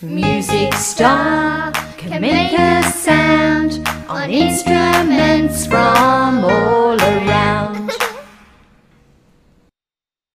Music Star can make a sound on instruments from.